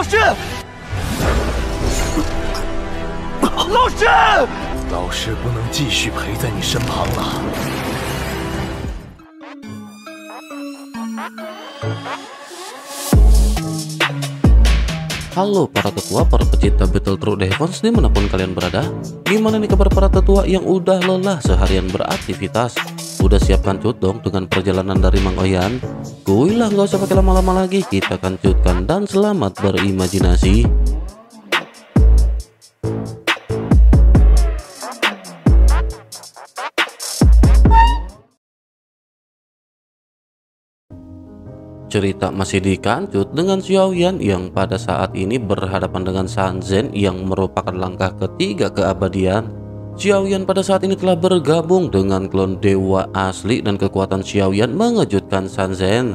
老师，老师，老师不能继续陪在你身旁了。Halo para tetua, para pecinta Battle True Defense di mana pun kalian berada Gimana nih kabar para tetua yang udah lelah seharian beraktivitas? Udah siapkan cut dong dengan perjalanan dari Mang Oyan? Kuy lah gak usah pakai lama-lama lagi Kita akan cutkan dan selamat berimajinasi Cerita masih dikancut dengan Xiaoyan yang pada saat ini berhadapan dengan Sanzen yang merupakan langkah ketiga keabadian. Xiaoyan pada saat ini telah bergabung dengan klon dewa asli dan kekuatan Xiaoyan mengejutkan Sanzen.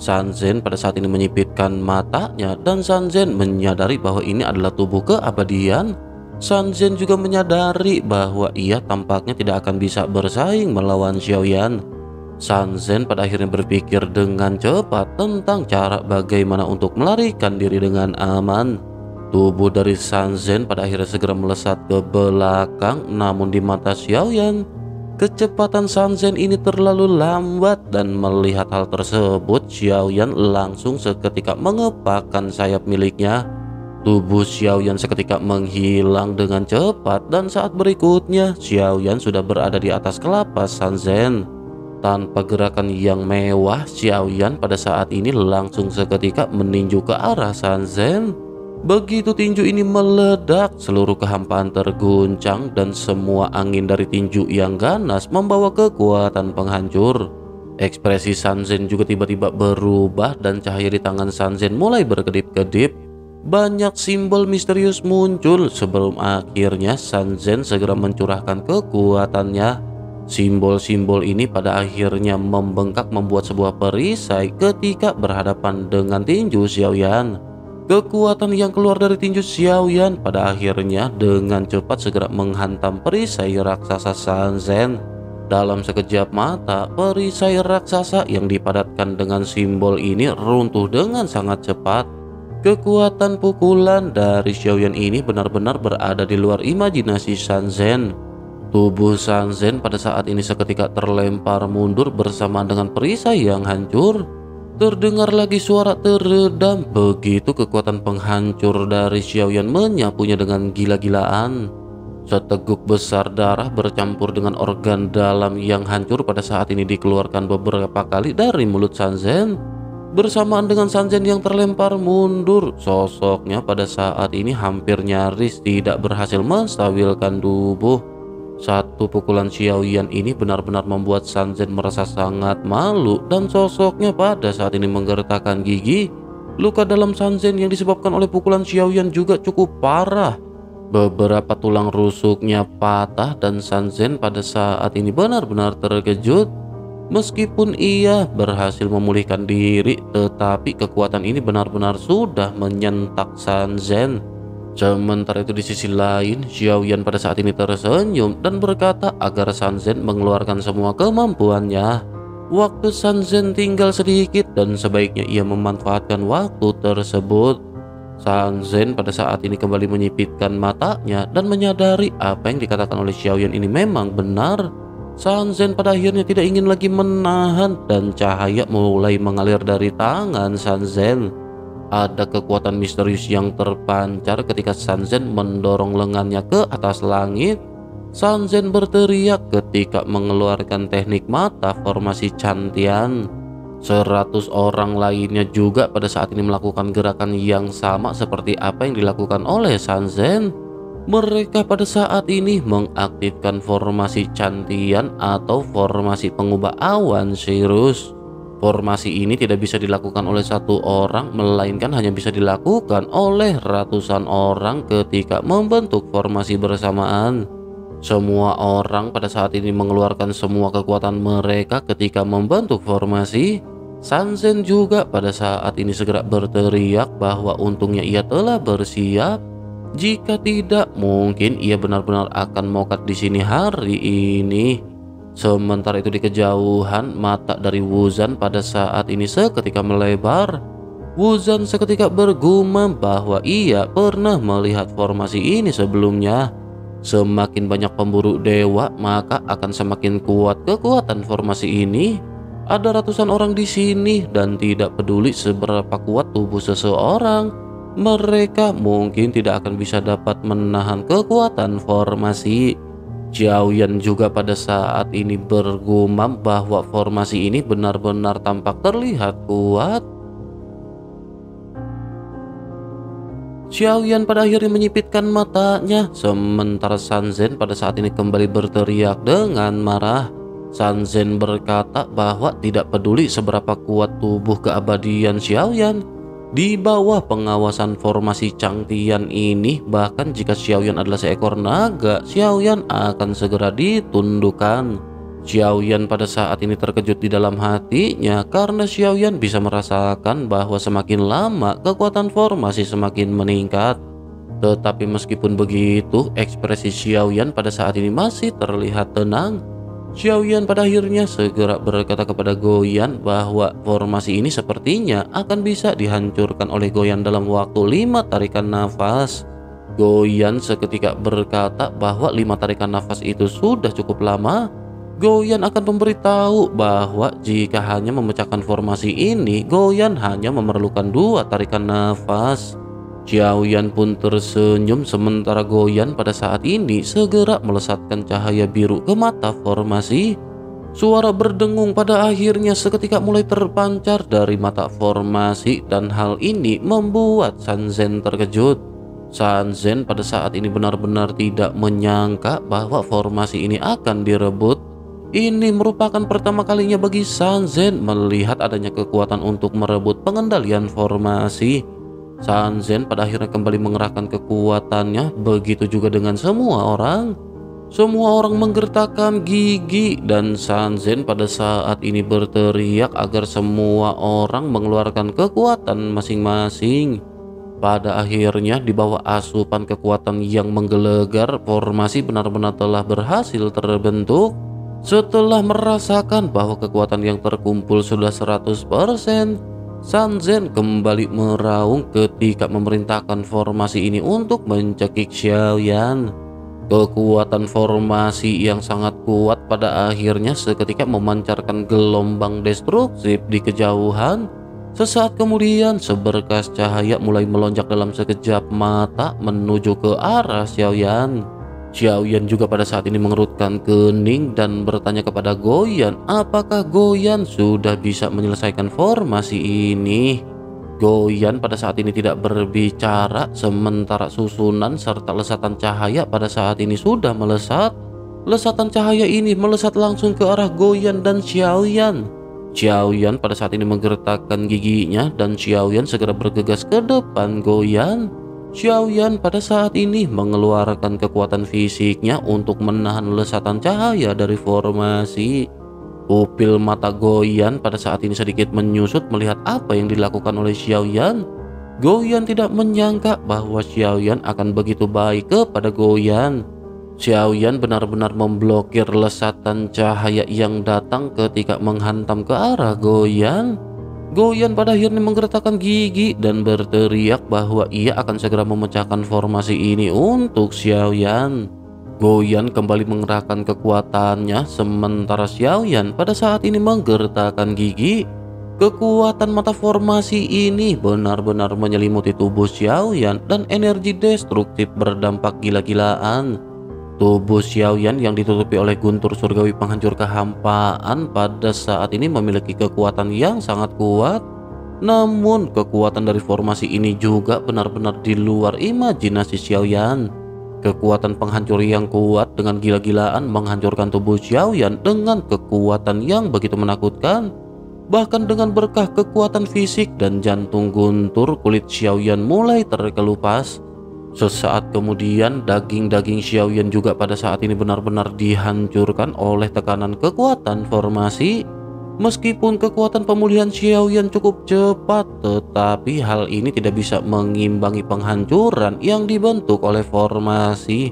Sanzen pada saat ini menyipitkan matanya dan Sanzen menyadari bahwa ini adalah tubuh keabadian. Sanzen juga menyadari bahwa ia tampaknya tidak akan bisa bersaing melawan Xiaoyan. Sanzen pada akhirnya berpikir dengan cepat tentang cara bagaimana untuk melarikan diri dengan aman. Tubuh dari Sanzen pada akhirnya segera melesat ke belakang namun di mata Xiaoyan kecepatan Sanzen ini terlalu lambat dan melihat hal tersebut Xiaoyan langsung seketika mengepakkan sayap miliknya. Tubuh Xiaoyan seketika menghilang dengan cepat dan saat berikutnya Xiaoyan sudah berada di atas kelapa Sanzen. Tanpa gerakan yang mewah, Xiaoyan pada saat ini langsung seketika meninju ke arah Sanzen. Begitu tinju ini meledak, seluruh kehampaan terguncang dan semua angin dari tinju yang ganas membawa kekuatan penghancur. Ekspresi Sanzen juga tiba-tiba berubah dan cahaya di tangan Sanzen mulai berkedip-kedip. Banyak simbol misterius muncul sebelum akhirnya Sanzen segera mencurahkan kekuatannya. Simbol-simbol ini pada akhirnya membengkak membuat sebuah perisai ketika berhadapan dengan tinju Xiaoyan. Kekuatan yang keluar dari tinju Xiaoyan pada akhirnya dengan cepat segera menghantam perisai raksasa Sanzen. Dalam sekejap mata, perisai raksasa yang dipadatkan dengan simbol ini runtuh dengan sangat cepat. Kekuatan pukulan dari Xiaoyan ini benar-benar berada di luar imajinasi Sanzen. Tubuh Sanzen pada saat ini seketika terlempar mundur bersama dengan perisai yang hancur. Terdengar lagi suara teredam begitu kekuatan penghancur dari Xiaoyan menyapunya dengan gila-gilaan. Seteguk besar darah bercampur dengan organ dalam yang hancur pada saat ini dikeluarkan beberapa kali dari mulut Sanzen. Bersamaan dengan Sanzen yang terlempar mundur, sosoknya pada saat ini hampir nyaris tidak berhasil menstabilkan tubuh. Satu pukulan Xiaoyan ini benar-benar membuat Sanzen merasa sangat malu dan sosoknya pada saat ini menggertakkan gigi. Luka dalam Sanzen yang disebabkan oleh pukulan Xiaoyan juga cukup parah. Beberapa tulang rusuknya patah dan Sanzen pada saat ini benar-benar terkejut. Meskipun ia berhasil memulihkan diri, tetapi kekuatan ini benar-benar sudah menyentak Sanzen. Sementara itu di sisi lain, Xiaoyan pada saat ini tersenyum dan berkata agar Sanzen mengeluarkan semua kemampuannya. Waktu Sanzen tinggal sedikit dan sebaiknya ia memanfaatkan waktu tersebut. Sanzen pada saat ini kembali menyipitkan matanya dan menyadari apa yang dikatakan oleh Xiaoyan ini memang benar. Sanzen pada akhirnya tidak ingin lagi menahan dan cahaya mulai mengalir dari tangan Sanzen. Ada kekuatan misterius yang terpancar ketika Sanzen mendorong lengannya ke atas langit. Sanzen berteriak ketika mengeluarkan teknik mata formasi cantian. Seratus orang lainnya juga pada saat ini melakukan gerakan yang sama seperti apa yang dilakukan oleh Sanzen. Mereka pada saat ini mengaktifkan formasi cantian atau formasi pengubah awan Sirus. Formasi ini tidak bisa dilakukan oleh satu orang, melainkan hanya bisa dilakukan oleh ratusan orang ketika membentuk formasi bersamaan. Semua orang pada saat ini mengeluarkan semua kekuatan mereka ketika membentuk formasi. Sanzen juga pada saat ini segera berteriak bahwa untungnya ia telah bersiap. Jika tidak, mungkin ia benar-benar akan mokat di sini hari ini. Sementara itu di kejauhan, mata dari Wuzan pada saat ini seketika melebar. Wuzan seketika bergumam bahwa ia pernah melihat formasi ini sebelumnya. Semakin banyak pemburu dewa, maka akan semakin kuat kekuatan formasi ini. Ada ratusan orang di sini dan tidak peduli seberapa kuat tubuh seseorang, mereka mungkin tidak akan bisa dapat menahan kekuatan formasi. Jiaoyan juga pada saat ini bergumam bahwa formasi ini benar-benar tampak terlihat kuat. Xiaoyan pada akhirnya menyipitkan matanya, sementara Sanzen pada saat ini kembali berteriak dengan marah. Sanzen berkata bahwa tidak peduli seberapa kuat tubuh keabadian Xiaoyan, di bawah pengawasan formasi Changtian ini, bahkan jika Xiaoyan adalah seekor naga, Xiaoyan akan segera ditundukkan. Xiaoyan pada saat ini terkejut di dalam hatinya karena Xiaoyan bisa merasakan bahwa semakin lama kekuatan formasi semakin meningkat. Tetapi meskipun begitu, ekspresi Xiaoyan pada saat ini masih terlihat tenang. Xiaoyan pada akhirnya segera berkata kepada Goyan bahwa formasi ini sepertinya akan bisa dihancurkan oleh Goyan dalam waktu lima tarikan nafas. Goyan seketika berkata bahwa lima tarikan nafas itu sudah cukup lama Goyan akan memberitahu bahwa jika hanya memecahkan formasi ini, Goyan hanya memerlukan dua tarikan nafas. Xiaoyan pun tersenyum sementara Goyan pada saat ini segera melesatkan cahaya biru ke mata formasi. Suara berdengung pada akhirnya seketika mulai terpancar dari mata formasi dan hal ini membuat Sanzen terkejut. Sanzen pada saat ini benar-benar tidak menyangka bahwa formasi ini akan direbut ini merupakan pertama kalinya bagi Sanzen melihat adanya kekuatan untuk merebut pengendalian formasi. Sanzen pada akhirnya kembali mengerahkan kekuatannya, begitu juga dengan semua orang. Semua orang menggertakkan gigi dan Sanzen pada saat ini berteriak agar semua orang mengeluarkan kekuatan masing-masing. Pada akhirnya di bawah asupan kekuatan yang menggelegar, formasi benar-benar telah berhasil terbentuk. Setelah merasakan bahwa kekuatan yang terkumpul sudah 100%, Sanzen kembali meraung ketika memerintahkan formasi ini untuk mencekik Xiaoyan. Kekuatan formasi yang sangat kuat pada akhirnya seketika memancarkan gelombang destruktif di kejauhan. Sesaat kemudian seberkas cahaya mulai melonjak dalam sekejap mata menuju ke arah Xiaoyan. Xiaoyan juga pada saat ini mengerutkan kening dan bertanya kepada Goyan apakah Goyan sudah bisa menyelesaikan formasi ini. Goyan pada saat ini tidak berbicara sementara susunan serta lesatan cahaya pada saat ini sudah melesat. Lesatan cahaya ini melesat langsung ke arah Goyan dan Xiaoyan. Xiaoyan pada saat ini menggertakkan giginya dan Xiaoyan segera bergegas ke depan Goyan. Xiaoyan pada saat ini mengeluarkan kekuatan fisiknya untuk menahan lesatan cahaya dari formasi. Pupil mata Goyan pada saat ini sedikit menyusut melihat apa yang dilakukan oleh Xiaoyan. Goyan tidak menyangka bahwa Xiaoyan akan begitu baik kepada Goyan. Xiaoyan benar-benar memblokir lesatan cahaya yang datang ketika menghantam ke arah Goyan. Goyan pada akhirnya menggertakkan gigi dan berteriak bahwa ia akan segera memecahkan formasi ini untuk Xiaoyan. Goyan kembali mengerahkan kekuatannya sementara Xiaoyan pada saat ini menggertakkan gigi. Kekuatan mata formasi ini benar-benar menyelimuti tubuh Xiaoyan dan energi destruktif berdampak gila-gilaan. Tubuh Xiaoyan yang ditutupi oleh guntur surgawi penghancur kehampaan pada saat ini memiliki kekuatan yang sangat kuat. Namun kekuatan dari formasi ini juga benar-benar di luar imajinasi Xiaoyan. Kekuatan penghancur yang kuat dengan gila-gilaan menghancurkan tubuh Xiaoyan dengan kekuatan yang begitu menakutkan. Bahkan dengan berkah kekuatan fisik dan jantung guntur kulit Xiaoyan mulai terkelupas. Sesaat kemudian daging-daging Xiaoyan juga pada saat ini benar-benar dihancurkan oleh tekanan kekuatan formasi. Meskipun kekuatan pemulihan Xiaoyan cukup cepat, tetapi hal ini tidak bisa mengimbangi penghancuran yang dibentuk oleh formasi.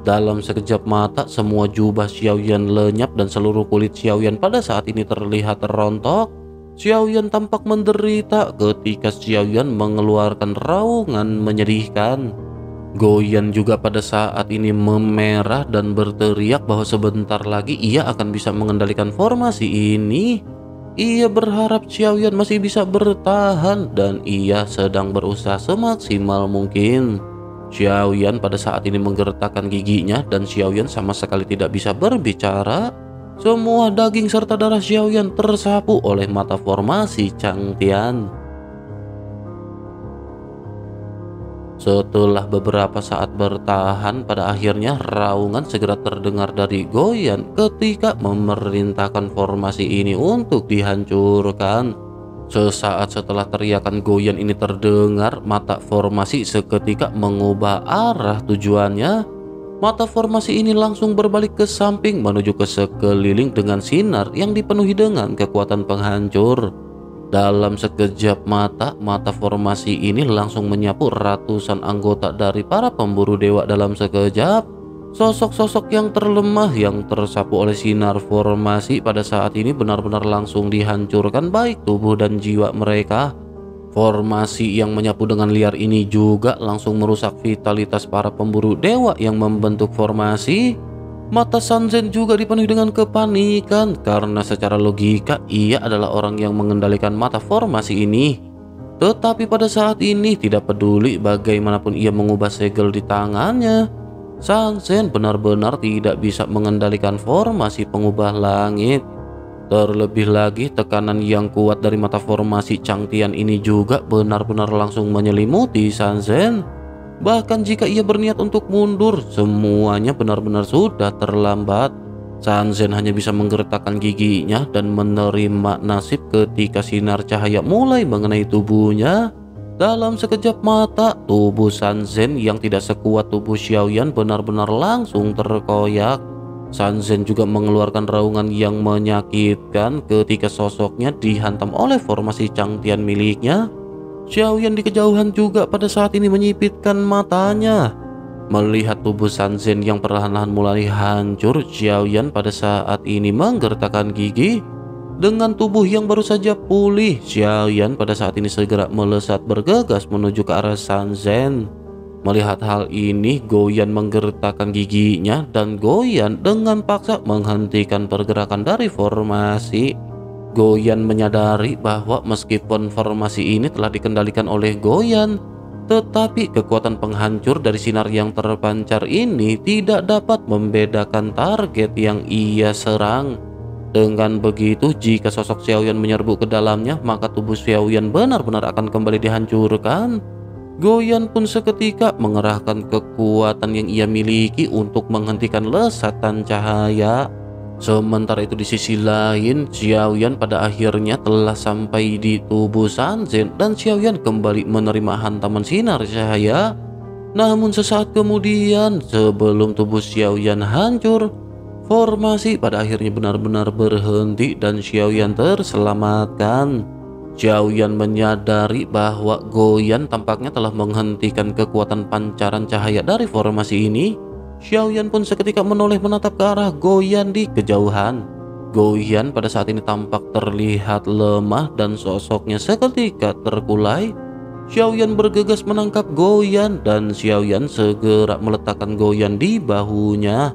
Dalam sekejap mata, semua jubah Xiaoyan lenyap dan seluruh kulit Xiaoyan pada saat ini terlihat rontok. Xiaoyan tampak menderita ketika Xiaoyan mengeluarkan raungan menyedihkan. Goyan juga pada saat ini memerah dan berteriak bahwa sebentar lagi ia akan bisa mengendalikan formasi ini. Ia berharap Xiaoyan masih bisa bertahan dan ia sedang berusaha semaksimal mungkin. Xiaoyan pada saat ini menggertakkan giginya dan Xiaoyan sama sekali tidak bisa berbicara. Semua daging serta darah Xiaoyan tersapu oleh mata formasi Chang Setelah beberapa saat bertahan, pada akhirnya raungan segera terdengar dari Goyan ketika memerintahkan formasi ini untuk dihancurkan. Sesaat setelah teriakan Goyan ini terdengar, mata formasi seketika mengubah arah tujuannya Mata formasi ini langsung berbalik ke samping menuju ke sekeliling dengan sinar yang dipenuhi dengan kekuatan penghancur. Dalam sekejap mata, mata formasi ini langsung menyapu ratusan anggota dari para pemburu dewa dalam sekejap. Sosok-sosok yang terlemah yang tersapu oleh sinar formasi pada saat ini benar-benar langsung dihancurkan baik tubuh dan jiwa mereka. Formasi yang menyapu dengan liar ini juga langsung merusak vitalitas para pemburu dewa yang membentuk formasi. Mata Sanzen juga dipenuhi dengan kepanikan karena secara logika ia adalah orang yang mengendalikan mata formasi ini. Tetapi pada saat ini tidak peduli bagaimanapun ia mengubah segel di tangannya. Sanzen benar-benar tidak bisa mengendalikan formasi pengubah langit. Terlebih lagi tekanan yang kuat dari mata formasi Changtian ini juga benar-benar langsung menyelimuti Sanzen. Bahkan jika ia berniat untuk mundur, semuanya benar-benar sudah terlambat. Sanzen hanya bisa menggertakkan giginya dan menerima nasib ketika sinar cahaya mulai mengenai tubuhnya. Dalam sekejap mata, tubuh Sanzen yang tidak sekuat tubuh Xiaoyan benar-benar langsung terkoyak. Sanzen juga mengeluarkan raungan yang menyakitkan ketika sosoknya dihantam oleh formasi Changtian miliknya. Xiaoyan di kejauhan juga pada saat ini menyipitkan matanya. Melihat tubuh Sanzen yang perlahan-lahan mulai hancur, Xiaoyan pada saat ini menggertakkan gigi. Dengan tubuh yang baru saja pulih, Xiaoyan pada saat ini segera melesat bergegas menuju ke arah Sanzen. Melihat hal ini, Goyan menggertakkan giginya dan Goyan dengan paksa menghentikan pergerakan dari formasi. Goyan menyadari bahwa meskipun formasi ini telah dikendalikan oleh Goyan, tetapi kekuatan penghancur dari sinar yang terpancar ini tidak dapat membedakan target yang ia serang. Dengan begitu, jika sosok Xiaoyan menyerbu ke dalamnya, maka tubuh Xiaoyan benar-benar akan kembali dihancurkan. Goyan pun seketika mengerahkan kekuatan yang ia miliki untuk menghentikan lesatan cahaya. Sementara itu di sisi lain, Xiaoyan pada akhirnya telah sampai di tubuh Sanzen dan Xiaoyan kembali menerima hantaman sinar cahaya. Namun sesaat kemudian, sebelum tubuh Xiaoyan hancur, formasi pada akhirnya benar-benar berhenti dan Xiaoyan terselamatkan. Xiaoyan menyadari bahwa Goyan tampaknya telah menghentikan kekuatan pancaran cahaya dari formasi ini. Xiaoyan pun seketika menoleh menatap ke arah Goyan di kejauhan. Goyan pada saat ini tampak terlihat lemah dan sosoknya seketika terkulai. Xiaoyan bergegas menangkap Goyan dan Xiaoyan segera meletakkan Goyan di bahunya.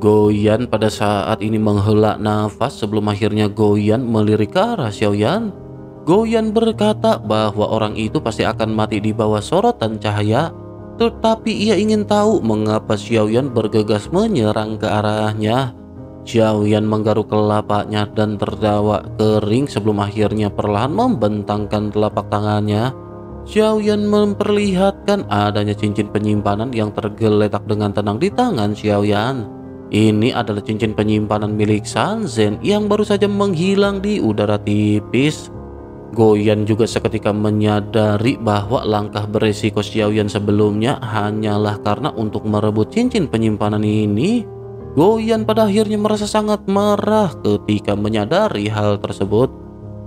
Goyan pada saat ini menghela nafas sebelum akhirnya Goyan melirik ke arah Xiaoyan. Goyan berkata bahwa orang itu pasti akan mati di bawah sorotan cahaya, tetapi ia ingin tahu mengapa Xiaoyan bergegas menyerang ke arahnya. Xiaoyan menggaruk kelapanya dan tertawa kering sebelum akhirnya perlahan membentangkan telapak tangannya. Xiaoyan memperlihatkan adanya cincin penyimpanan yang tergeletak dengan tenang di tangan Xiaoyan. Ini adalah cincin penyimpanan milik Sanzen yang baru saja menghilang di udara tipis. Goyan juga seketika menyadari bahwa langkah beresiko Xiaoyan sebelumnya hanyalah karena untuk merebut cincin penyimpanan ini. Goyan pada akhirnya merasa sangat marah ketika menyadari hal tersebut.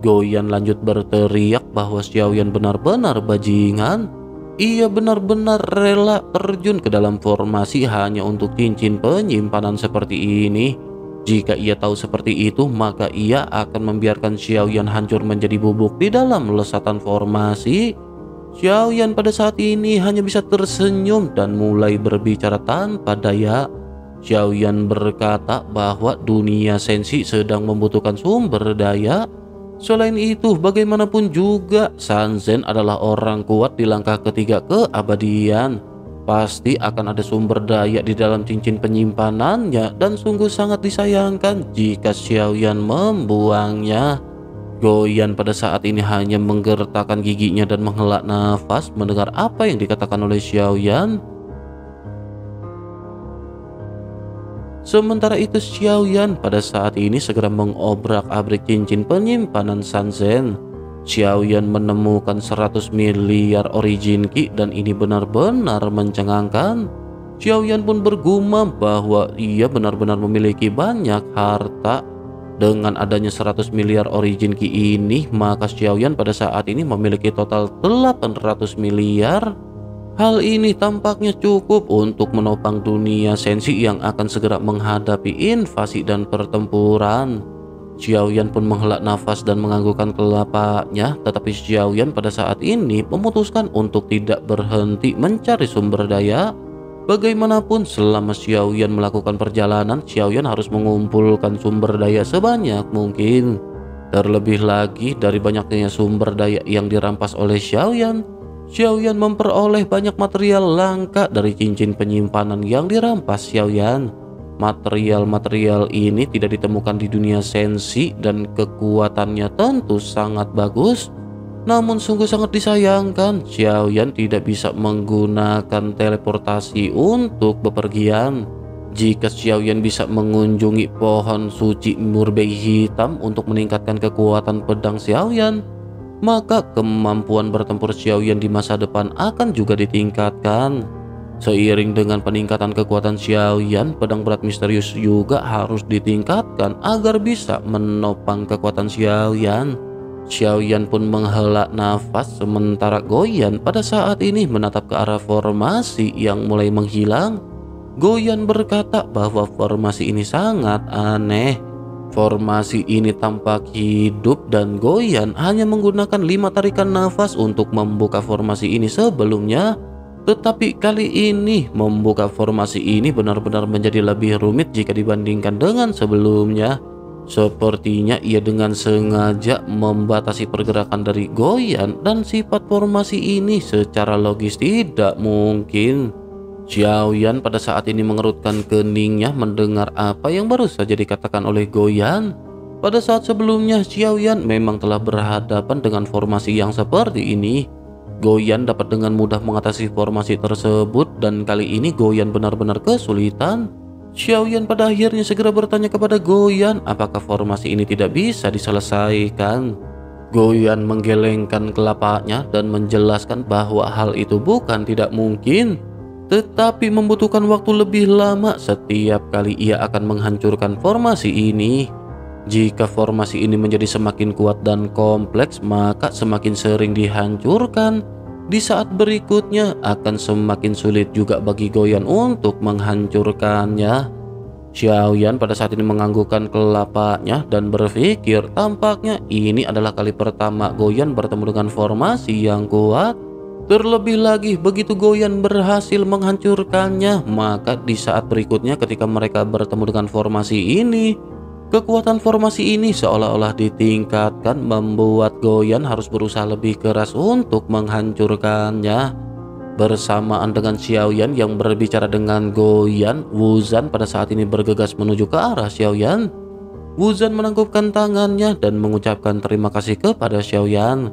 Goyan lanjut berteriak bahwa Xiaoyan benar-benar bajingan. Ia benar-benar rela terjun ke dalam formasi hanya untuk cincin penyimpanan seperti ini. Jika ia tahu seperti itu, maka ia akan membiarkan Xiaoyan hancur menjadi bubuk di dalam lesatan formasi. Xiaoyan pada saat ini hanya bisa tersenyum dan mulai berbicara tanpa daya. Xiaoyan berkata bahwa dunia sensi sedang membutuhkan sumber daya. Selain itu, bagaimanapun juga, Sanzen adalah orang kuat di langkah ketiga keabadian. Pasti akan ada sumber daya di dalam cincin penyimpanannya dan sungguh sangat disayangkan jika Xiaoyan membuangnya. Goyan pada saat ini hanya menggertakkan giginya dan menghela nafas mendengar apa yang dikatakan oleh Xiaoyan. Sementara itu Xiaoyan pada saat ini segera mengobrak-abrik cincin penyimpanan Sanzen. Xiaoyan menemukan 100 miliar origin key dan ini benar-benar mencengangkan. Xiaoyan pun bergumam bahwa ia benar-benar memiliki banyak harta. Dengan adanya 100 miliar origin key ini, maka Xiaoyan pada saat ini memiliki total 800 miliar. Hal ini tampaknya cukup untuk menopang dunia sensi yang akan segera menghadapi invasi dan pertempuran. Xiaoyan pun menghela nafas dan menganggukkan kelapanya, tetapi Xiaoyan pada saat ini memutuskan untuk tidak berhenti mencari sumber daya. Bagaimanapun selama Xiaoyan melakukan perjalanan, Xiaoyan harus mengumpulkan sumber daya sebanyak mungkin. Terlebih lagi dari banyaknya sumber daya yang dirampas oleh Xiaoyan, Xiaoyan memperoleh banyak material langka dari cincin penyimpanan yang dirampas Xiaoyan. Material-material ini tidak ditemukan di dunia sensi dan kekuatannya tentu sangat bagus. Namun sungguh sangat disayangkan Xiaoyan tidak bisa menggunakan teleportasi untuk bepergian. Jika Xiaoyan bisa mengunjungi pohon suci murbei hitam untuk meningkatkan kekuatan pedang Xiaoyan, maka kemampuan bertempur Xiaoyan di masa depan akan juga ditingkatkan. Seiring dengan peningkatan kekuatan Xiaoyan, pedang berat misterius juga harus ditingkatkan agar bisa menopang kekuatan Xiaoyan. Xiaoyan pun menghela nafas sementara Goyan pada saat ini menatap ke arah formasi yang mulai menghilang. Goyan berkata bahwa formasi ini sangat aneh. Formasi ini tampak hidup dan Goyan hanya menggunakan lima tarikan nafas untuk membuka formasi ini sebelumnya tetapi kali ini membuka formasi ini benar-benar menjadi lebih rumit jika dibandingkan dengan sebelumnya. Sepertinya ia dengan sengaja membatasi pergerakan dari Goyan dan sifat formasi ini secara logis tidak mungkin. Xiaoyan pada saat ini mengerutkan keningnya mendengar apa yang baru saja dikatakan oleh Goyan. Pada saat sebelumnya Xiaoyan memang telah berhadapan dengan formasi yang seperti ini. Goyan dapat dengan mudah mengatasi formasi tersebut dan kali ini Goyan benar-benar kesulitan. Xiaoyan pada akhirnya segera bertanya kepada Goyan apakah formasi ini tidak bisa diselesaikan. Goyan menggelengkan kelapanya dan menjelaskan bahwa hal itu bukan tidak mungkin, tetapi membutuhkan waktu lebih lama setiap kali ia akan menghancurkan formasi ini. Jika formasi ini menjadi semakin kuat dan kompleks, maka semakin sering dihancurkan. Di saat berikutnya akan semakin sulit juga bagi Goyan untuk menghancurkannya. Xiaoyan pada saat ini menganggukkan kelapanya dan berpikir tampaknya ini adalah kali pertama Goyan bertemu dengan formasi yang kuat. Terlebih lagi begitu Goyan berhasil menghancurkannya, maka di saat berikutnya ketika mereka bertemu dengan formasi ini, Kekuatan formasi ini seolah-olah ditingkatkan membuat Goyan harus berusaha lebih keras untuk menghancurkannya. Bersamaan dengan Xiaoyan yang berbicara dengan Goyan, Wuzan pada saat ini bergegas menuju ke arah Xiaoyan. Wuzan menangkupkan tangannya dan mengucapkan terima kasih kepada Xiaoyan.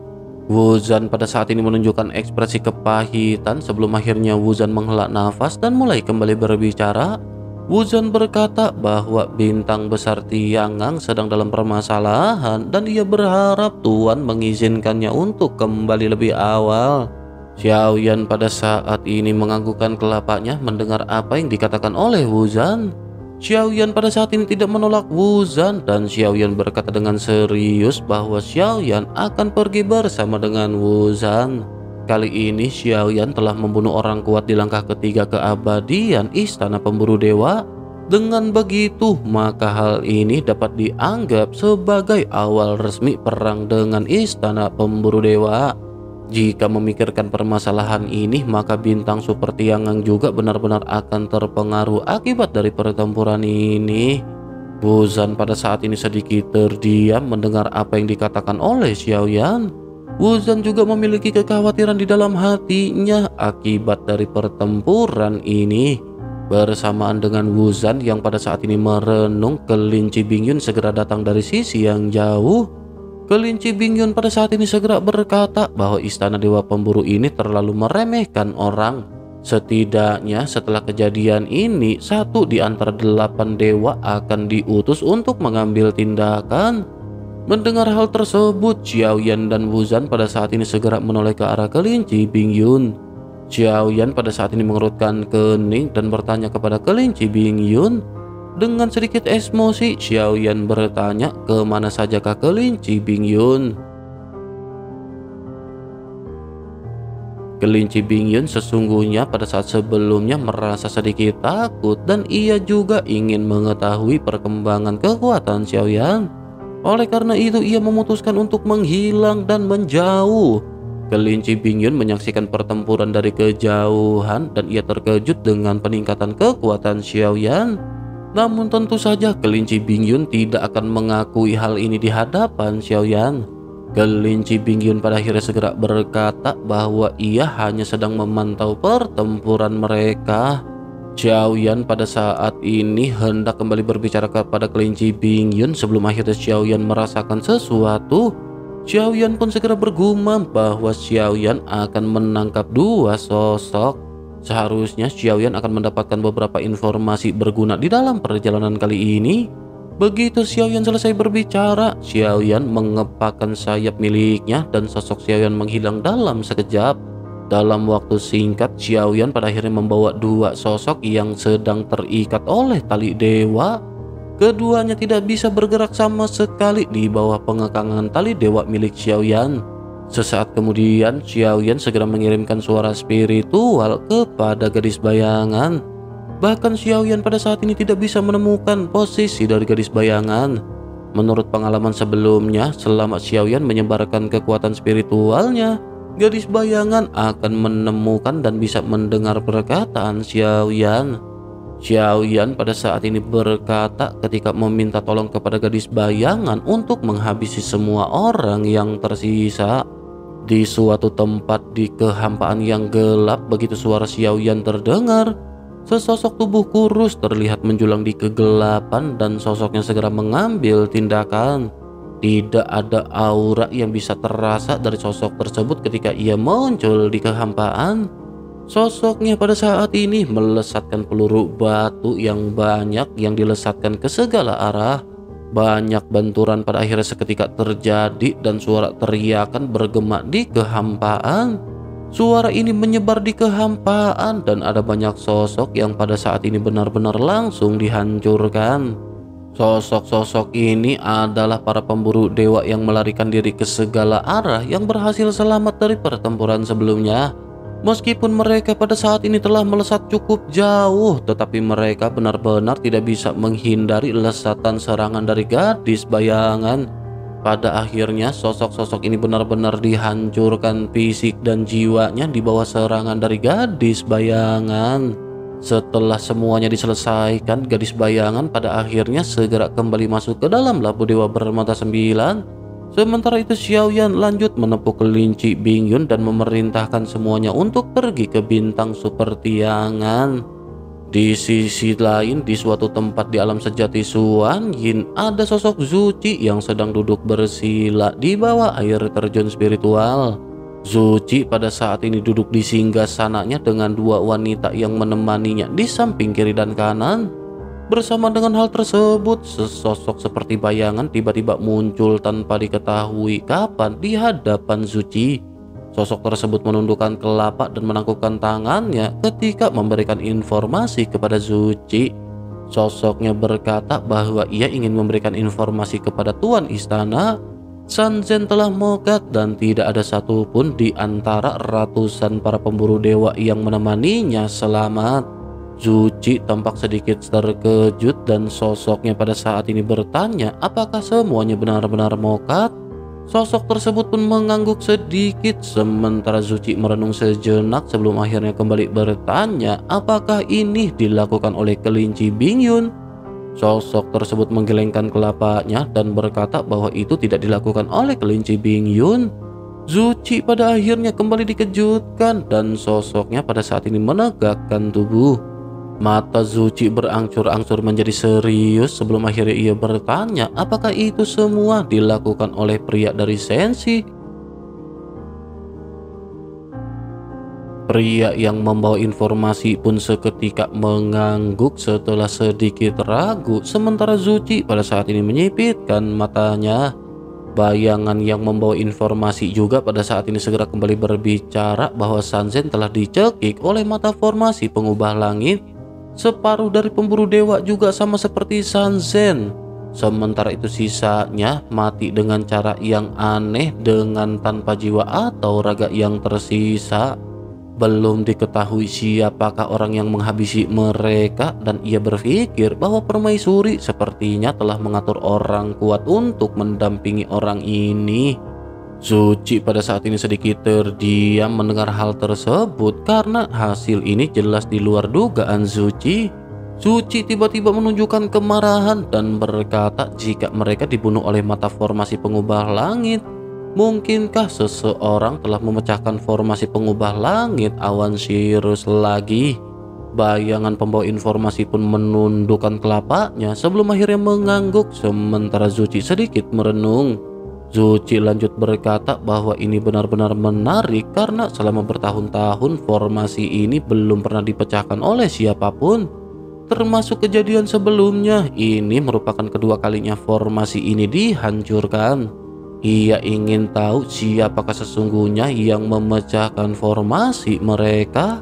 Wuzan pada saat ini menunjukkan ekspresi kepahitan sebelum akhirnya Wuzan menghela nafas dan mulai kembali berbicara. Wuzan berkata bahwa bintang besar Tiangang sedang dalam permasalahan dan ia berharap Tuan mengizinkannya untuk kembali lebih awal. Xiaoyan pada saat ini menganggukkan kelapanya mendengar apa yang dikatakan oleh Wuzan. Xiaoyan pada saat ini tidak menolak Wuzan dan Xiaoyan berkata dengan serius bahwa Xiaoyan akan pergi bersama dengan Wuzan. Kali ini Xiaoyan telah membunuh orang kuat di langkah ketiga keabadian Istana Pemburu Dewa. Dengan begitu, maka hal ini dapat dianggap sebagai awal resmi perang dengan istana pemburu dewa. Jika memikirkan permasalahan ini, maka bintang super tiangang juga benar-benar akan terpengaruh akibat dari pertempuran ini. Wuzan pada saat ini sedikit terdiam mendengar apa yang dikatakan oleh Xiaoyan. Wuzan juga memiliki kekhawatiran di dalam hatinya akibat dari pertempuran ini. Bersamaan dengan Wuzan yang pada saat ini merenung, kelinci Bingyun segera datang dari sisi yang jauh. Kelinci Bingyun pada saat ini segera berkata bahwa istana dewa pemburu ini terlalu meremehkan orang. Setidaknya setelah kejadian ini, satu di antara delapan dewa akan diutus untuk mengambil tindakan. Mendengar hal tersebut, Xiaoyan dan Wuzan pada saat ini segera menoleh ke arah kelinci Bingyun. Xiaoyan pada saat ini mengerutkan kening dan bertanya kepada kelinci Bingyun. Dengan sedikit emosi, Xiaoyan bertanya ke mana sajakah kelinci Bingyun. Kelinci Bingyun sesungguhnya pada saat sebelumnya merasa sedikit takut dan ia juga ingin mengetahui perkembangan kekuatan Xiaoyan. Oleh karena itu ia memutuskan untuk menghilang dan menjauh. Kelinci Bingyun menyaksikan pertempuran dari kejauhan dan ia terkejut dengan peningkatan kekuatan Xiaoyan. Namun tentu saja kelinci Bingyun tidak akan mengakui hal ini di hadapan Xiaoyan. Kelinci Bingyun pada akhirnya segera berkata bahwa ia hanya sedang memantau pertempuran mereka. Xiaoyan pada saat ini hendak kembali berbicara kepada kelinci Bingyun sebelum akhirnya Xiaoyan merasakan sesuatu. Xiaoyan pun segera bergumam bahwa Xiaoyan akan menangkap dua sosok. Seharusnya Xiaoyan akan mendapatkan beberapa informasi berguna di dalam perjalanan kali ini. Begitu Xiaoyan selesai berbicara, Xiaoyan mengepakkan sayap miliknya dan sosok Xiaoyan menghilang dalam sekejap. Dalam waktu singkat, Xiaoyan pada akhirnya membawa dua sosok yang sedang terikat oleh tali dewa Keduanya tidak bisa bergerak sama sekali di bawah pengekangan tali dewa milik Xiaoyan. Sesaat kemudian, Xiaoyan segera mengirimkan suara spiritual kepada gadis bayangan. Bahkan Xiaoyan pada saat ini tidak bisa menemukan posisi dari gadis bayangan. Menurut pengalaman sebelumnya, selama Xiaoyan menyebarkan kekuatan spiritualnya, gadis bayangan akan menemukan dan bisa mendengar perkataan Xiaoyan. Xiaoyan pada saat ini berkata ketika meminta tolong kepada gadis bayangan untuk menghabisi semua orang yang tersisa. Di suatu tempat di kehampaan yang gelap begitu suara Xiaoyan terdengar, sesosok tubuh kurus terlihat menjulang di kegelapan dan sosoknya segera mengambil tindakan. Tidak ada aura yang bisa terasa dari sosok tersebut ketika ia muncul di kehampaan. Sosoknya pada saat ini melesatkan peluru batu yang banyak yang dilesatkan ke segala arah. Banyak benturan pada akhirnya seketika terjadi dan suara teriakan bergema di kehampaan. Suara ini menyebar di kehampaan dan ada banyak sosok yang pada saat ini benar-benar langsung dihancurkan. Sosok-sosok ini adalah para pemburu dewa yang melarikan diri ke segala arah yang berhasil selamat dari pertempuran sebelumnya. Meskipun mereka pada saat ini telah melesat cukup jauh, tetapi mereka benar-benar tidak bisa menghindari lesatan serangan dari gadis bayangan. Pada akhirnya, sosok-sosok ini benar-benar dihancurkan fisik dan jiwanya di bawah serangan dari gadis bayangan. Setelah semuanya diselesaikan, gadis bayangan pada akhirnya segera kembali masuk ke dalam labu dewa bermata sembilan Sementara itu Xiaoyan lanjut menepuk kelinci Bingyun dan memerintahkan semuanya untuk pergi ke bintang super tiangan. Di sisi lain, di suatu tempat di alam sejati Suan Yin, ada sosok Zuci yang sedang duduk bersila di bawah air terjun spiritual. Zuci pada saat ini duduk di singgah sananya dengan dua wanita yang menemaninya di samping kiri dan kanan. Bersama dengan hal tersebut, sesosok seperti bayangan tiba-tiba muncul tanpa diketahui kapan di hadapan Zuci. Sosok tersebut menundukkan kelapak dan menangkupkan tangannya ketika memberikan informasi kepada Zuci. Sosoknya berkata bahwa ia ingin memberikan informasi kepada tuan istana. Sanzen telah mogat dan tidak ada satupun di antara ratusan para pemburu dewa yang menemaninya selamat. Zuci tampak sedikit terkejut dan sosoknya pada saat ini bertanya apakah semuanya benar-benar mokat. Sosok tersebut pun mengangguk sedikit sementara Zuci merenung sejenak sebelum akhirnya kembali bertanya apakah ini dilakukan oleh kelinci Bingyun. Sosok tersebut menggelengkan kelapanya dan berkata bahwa itu tidak dilakukan oleh kelinci Bingyun. Zuci pada akhirnya kembali dikejutkan dan sosoknya pada saat ini menegakkan tubuh. Mata Zuci berangsur-angsur menjadi serius sebelum akhirnya ia bertanya apakah itu semua dilakukan oleh pria dari Sensi. Pria yang membawa informasi pun seketika mengangguk setelah sedikit ragu sementara Zuci pada saat ini menyipitkan matanya. Bayangan yang membawa informasi juga pada saat ini segera kembali berbicara bahwa Sanzen telah dicekik oleh mata formasi pengubah langit Separuh dari pemburu dewa juga sama seperti Sanzen. Sementara itu sisanya mati dengan cara yang aneh dengan tanpa jiwa atau raga yang tersisa. Belum diketahui siapakah orang yang menghabisi mereka dan ia berpikir bahwa permaisuri sepertinya telah mengatur orang kuat untuk mendampingi orang ini. Suci pada saat ini sedikit terdiam mendengar hal tersebut karena hasil ini jelas di luar dugaan Suci. Suci tiba-tiba menunjukkan kemarahan dan berkata jika mereka dibunuh oleh mata formasi pengubah langit, mungkinkah seseorang telah memecahkan formasi pengubah langit awan Sirus lagi? Bayangan pembawa informasi pun menundukkan kelapanya sebelum akhirnya mengangguk sementara Zuci sedikit merenung. Zuci lanjut berkata bahwa ini benar-benar menarik karena selama bertahun-tahun formasi ini belum pernah dipecahkan oleh siapa pun. Termasuk kejadian sebelumnya, ini merupakan kedua kalinya formasi ini dihancurkan. Ia ingin tahu siapakah sesungguhnya yang memecahkan formasi mereka.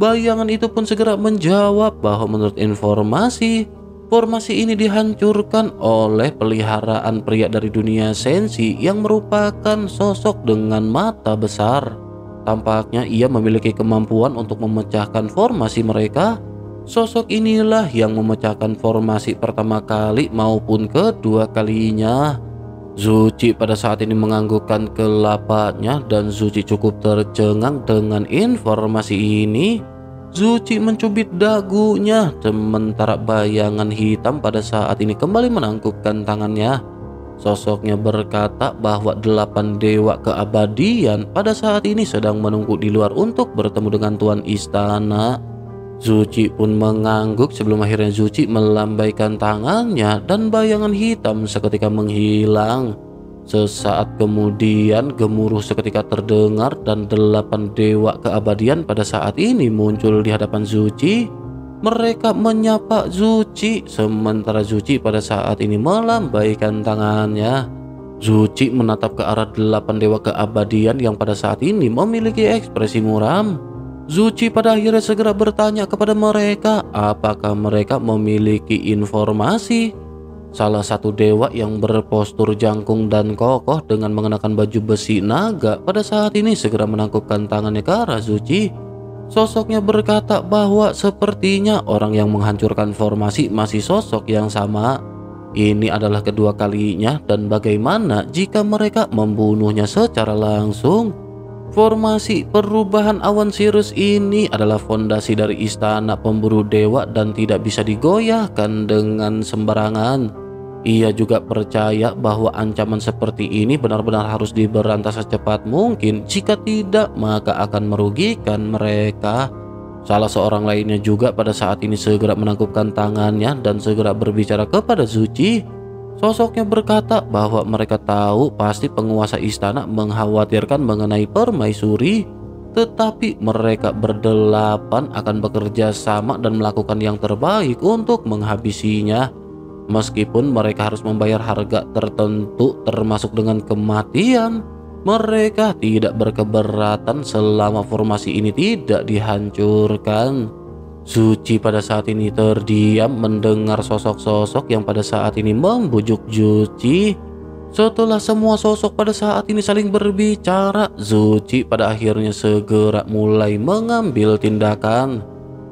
Bayangan itu pun segera menjawab bahwa menurut informasi, Formasi ini dihancurkan oleh peliharaan pria dari dunia sensi yang merupakan sosok dengan mata besar. Tampaknya ia memiliki kemampuan untuk memecahkan formasi mereka. Sosok inilah yang memecahkan formasi pertama kali maupun kedua kalinya. Zuci pada saat ini menganggukkan kelapanya dan Zuci cukup tercengang dengan informasi ini. Zuci mencubit dagunya sementara bayangan hitam pada saat ini kembali menangkupkan tangannya. Sosoknya berkata bahwa delapan dewa keabadian pada saat ini sedang menunggu di luar untuk bertemu dengan tuan istana. Zuci pun mengangguk sebelum akhirnya Zuci melambaikan tangannya dan bayangan hitam seketika menghilang. Sesaat kemudian gemuruh seketika terdengar dan delapan dewa keabadian pada saat ini muncul di hadapan Zuci. Mereka menyapa Zuci sementara Zuci pada saat ini melambaikan tangannya. Zuci menatap ke arah delapan dewa keabadian yang pada saat ini memiliki ekspresi muram. Zuci pada akhirnya segera bertanya kepada mereka apakah mereka memiliki informasi Salah satu dewa yang berpostur jangkung dan kokoh dengan mengenakan baju besi naga pada saat ini segera menangkupkan tangannya ke arah Zuci. Sosoknya berkata bahwa sepertinya orang yang menghancurkan formasi masih sosok yang sama. Ini adalah kedua kalinya dan bagaimana jika mereka membunuhnya secara langsung? Formasi perubahan awan Sirus ini adalah fondasi dari istana pemburu dewa dan tidak bisa digoyahkan dengan sembarangan. Ia juga percaya bahwa ancaman seperti ini benar-benar harus diberantas secepat mungkin. Jika tidak, maka akan merugikan mereka. Salah seorang lainnya juga pada saat ini segera menangkupkan tangannya dan segera berbicara kepada Zuci. Sosoknya berkata bahwa mereka tahu pasti penguasa istana mengkhawatirkan mengenai permaisuri, tetapi mereka berdelapan akan bekerja sama dan melakukan yang terbaik untuk menghabisinya. Meskipun mereka harus membayar harga tertentu termasuk dengan kematian, mereka tidak berkeberatan selama formasi ini tidak dihancurkan. Suci pada saat ini terdiam mendengar sosok-sosok yang pada saat ini membujuk Zuci. Setelah semua sosok pada saat ini saling berbicara, Zuci pada akhirnya segera mulai mengambil tindakan.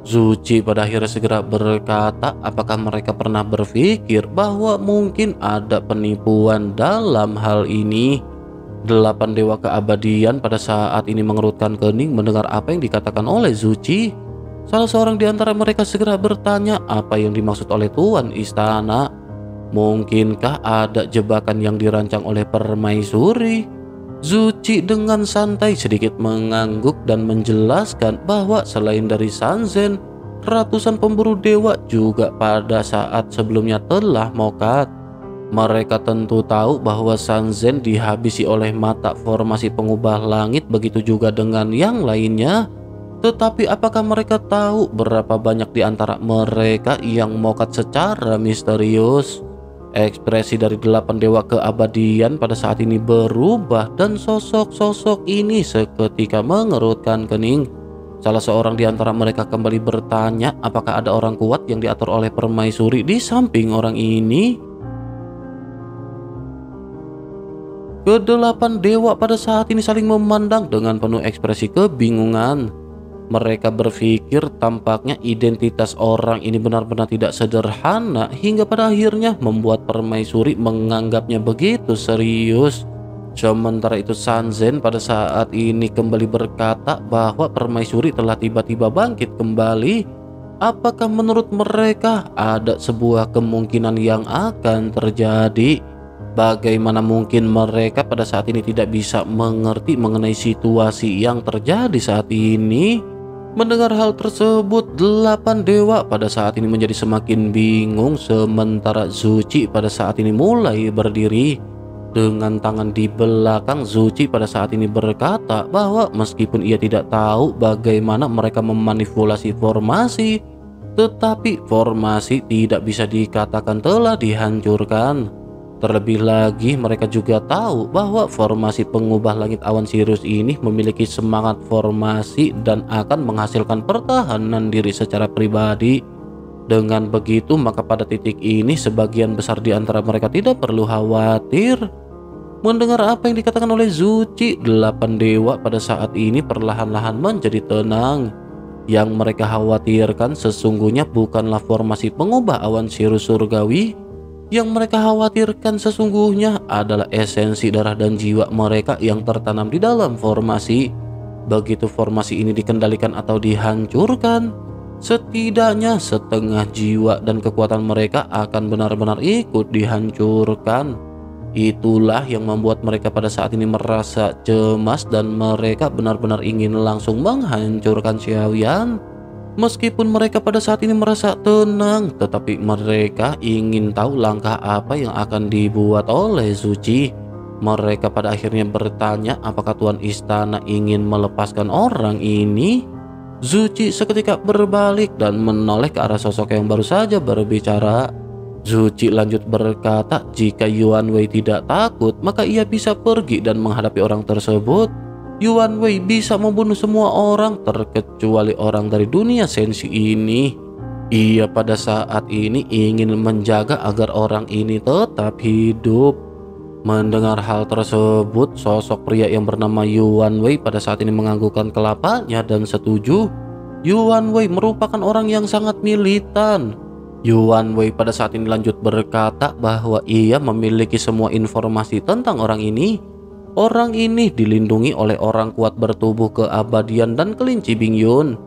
Zuci pada akhirnya segera berkata, apakah mereka pernah berpikir bahwa mungkin ada penipuan dalam hal ini? Delapan dewa keabadian pada saat ini mengerutkan kening mendengar apa yang dikatakan oleh Zuci. Salah seorang di antara mereka segera bertanya apa yang dimaksud oleh Tuan Istana. Mungkinkah ada jebakan yang dirancang oleh permaisuri? Zuci dengan santai sedikit mengangguk dan menjelaskan bahwa selain dari Sanzen, ratusan pemburu dewa juga pada saat sebelumnya telah mokat. Mereka tentu tahu bahwa Sanzen dihabisi oleh mata formasi pengubah langit begitu juga dengan yang lainnya. Tetapi apakah mereka tahu berapa banyak di antara mereka yang mokat secara misterius? Ekspresi dari delapan dewa keabadian pada saat ini berubah dan sosok-sosok ini seketika mengerutkan kening. Salah seorang di antara mereka kembali bertanya apakah ada orang kuat yang diatur oleh permaisuri di samping orang ini. Kedelapan dewa pada saat ini saling memandang dengan penuh ekspresi kebingungan. Mereka berpikir tampaknya identitas orang ini benar-benar tidak sederhana hingga pada akhirnya membuat permaisuri menganggapnya begitu serius. Sementara itu Sanzen pada saat ini kembali berkata bahwa permaisuri telah tiba-tiba bangkit kembali. Apakah menurut mereka ada sebuah kemungkinan yang akan terjadi? Bagaimana mungkin mereka pada saat ini tidak bisa mengerti mengenai situasi yang terjadi saat ini? Mendengar hal tersebut, delapan dewa pada saat ini menjadi semakin bingung sementara Zuci pada saat ini mulai berdiri. Dengan tangan di belakang Zuci pada saat ini berkata bahwa meskipun ia tidak tahu bagaimana mereka memanipulasi formasi, tetapi formasi tidak bisa dikatakan telah dihancurkan. Terlebih lagi mereka juga tahu bahwa formasi pengubah langit awan Sirius ini memiliki semangat formasi dan akan menghasilkan pertahanan diri secara pribadi. Dengan begitu maka pada titik ini sebagian besar di antara mereka tidak perlu khawatir. Mendengar apa yang dikatakan oleh Zuci, delapan dewa pada saat ini perlahan-lahan menjadi tenang. Yang mereka khawatirkan sesungguhnya bukanlah formasi pengubah awan Sirius surgawi, yang mereka khawatirkan sesungguhnya adalah esensi darah dan jiwa mereka yang tertanam di dalam formasi. Begitu formasi ini dikendalikan atau dihancurkan, setidaknya setengah jiwa dan kekuatan mereka akan benar-benar ikut dihancurkan. Itulah yang membuat mereka pada saat ini merasa cemas dan mereka benar-benar ingin langsung menghancurkan Xiaoyan. Meskipun mereka pada saat ini merasa tenang, tetapi mereka ingin tahu langkah apa yang akan dibuat oleh Suci. Mereka pada akhirnya bertanya apakah Tuan Istana ingin melepaskan orang ini. Zuci seketika berbalik dan menoleh ke arah sosok yang baru saja berbicara. Zuci lanjut berkata jika Yuan Wei tidak takut maka ia bisa pergi dan menghadapi orang tersebut. Yuan Wei bisa membunuh semua orang terkecuali orang dari dunia sensi ini. Ia pada saat ini ingin menjaga agar orang ini tetap hidup. Mendengar hal tersebut, sosok pria yang bernama Yuan Wei pada saat ini menganggukkan kelapanya dan setuju. Yuan Wei merupakan orang yang sangat militan. Yuan Wei pada saat ini lanjut berkata bahwa ia memiliki semua informasi tentang orang ini Orang ini dilindungi oleh orang kuat bertubuh keabadian dan kelinci Bingyun.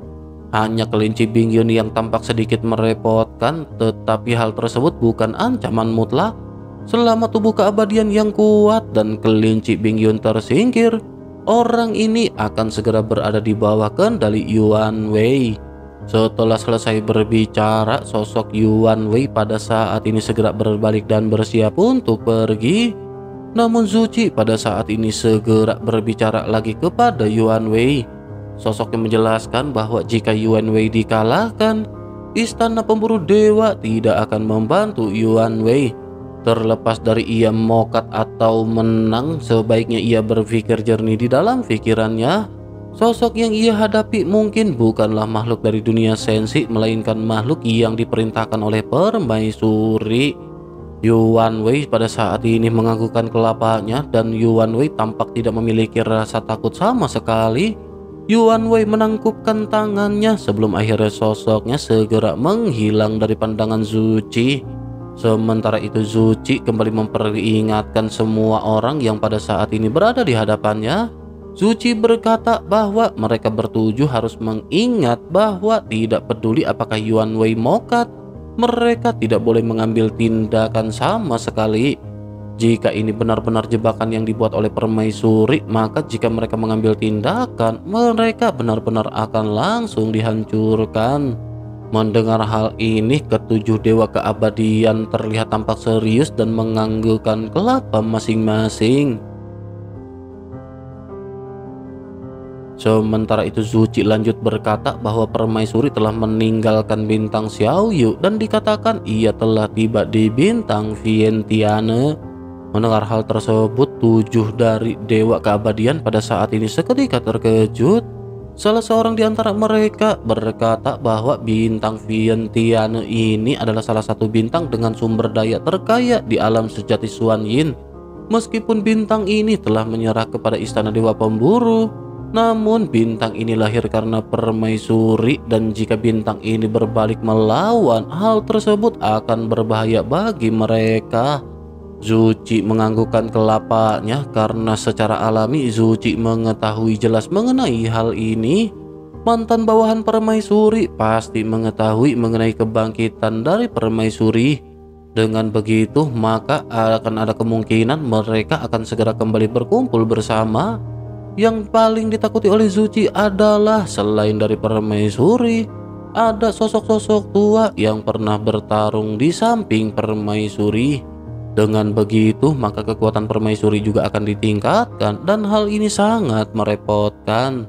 Hanya kelinci Bingyun yang tampak sedikit merepotkan, tetapi hal tersebut bukan ancaman mutlak. Selama tubuh keabadian yang kuat dan kelinci Bingyun tersingkir, orang ini akan segera berada di bawah kendali Yuan Wei. Setelah selesai berbicara, sosok Yuan Wei pada saat ini segera berbalik dan bersiap untuk pergi. Namun Zuci pada saat ini segera berbicara lagi kepada Yuan Wei. Sosok yang menjelaskan bahwa jika Yuan Wei dikalahkan, istana pemburu dewa tidak akan membantu Yuan Wei. Terlepas dari ia mokat atau menang, sebaiknya ia berpikir jernih di dalam pikirannya. Sosok yang ia hadapi mungkin bukanlah makhluk dari dunia sensi, melainkan makhluk yang diperintahkan oleh permaisuri. Yuan Wei pada saat ini menganggukkan kelapanya dan Yuan Wei tampak tidak memiliki rasa takut sama sekali. Yuan Wei menangkupkan tangannya sebelum akhirnya sosoknya segera menghilang dari pandangan Zuci. Sementara itu Zuci kembali memperingatkan semua orang yang pada saat ini berada di hadapannya. Zuci berkata bahwa mereka bertujuh harus mengingat bahwa tidak peduli apakah Yuan Wei mokat, mereka tidak boleh mengambil tindakan sama sekali. Jika ini benar-benar jebakan yang dibuat oleh permaisuri, maka jika mereka mengambil tindakan, mereka benar-benar akan langsung dihancurkan. Mendengar hal ini, ketujuh dewa keabadian terlihat tampak serius dan menganggukkan kelapa masing-masing. Sementara itu Zuci lanjut berkata bahwa permaisuri telah meninggalkan bintang Xiaoyu dan dikatakan ia telah tiba di bintang Vientiane. Mendengar hal tersebut, tujuh dari dewa keabadian pada saat ini seketika terkejut. Salah seorang di antara mereka berkata bahwa bintang Vientiane ini adalah salah satu bintang dengan sumber daya terkaya di alam sejati Suan Yin. Meskipun bintang ini telah menyerah kepada istana dewa pemburu, namun bintang ini lahir karena permaisuri dan jika bintang ini berbalik melawan, hal tersebut akan berbahaya bagi mereka. Zuci menganggukkan kelapanya karena secara alami Zuci mengetahui jelas mengenai hal ini. Mantan bawahan permaisuri pasti mengetahui mengenai kebangkitan dari permaisuri. Dengan begitu, maka akan ada kemungkinan mereka akan segera kembali berkumpul bersama. Yang paling ditakuti oleh Zuci adalah selain dari permaisuri, ada sosok-sosok tua yang pernah bertarung di samping permaisuri. Dengan begitu, maka kekuatan permaisuri juga akan ditingkatkan dan hal ini sangat merepotkan.